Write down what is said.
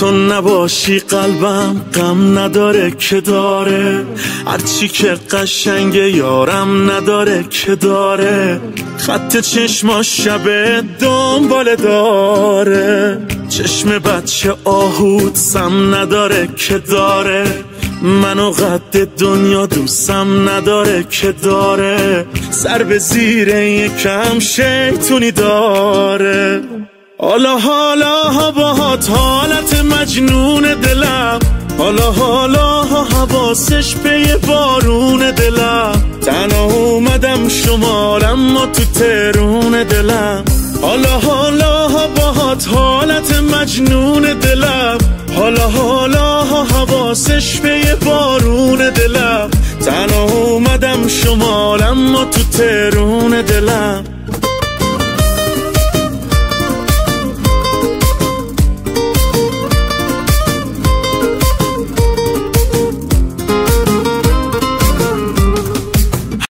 تو نباشی قلبم غم نداره که داره. هرچی که قشنگ یارم نداره که داره. خط چشما شب دنبال داره. چشم بچه آهود سم نداره که داره. منو قد دنیا دوستم نداره که داره. سر به زیر یکم شیطونی داره. حالا حالا باهات حالت مجنون دلم. حالا حالا حواسش به بارون دلم. تنها اومدم شمالم ما تو ترون دلم. حالا حالا باهات حالت مجنون دلم. حالا حالا حواسش به بارون دلم. تنها اومدم شمالم ما تو ترون دلم.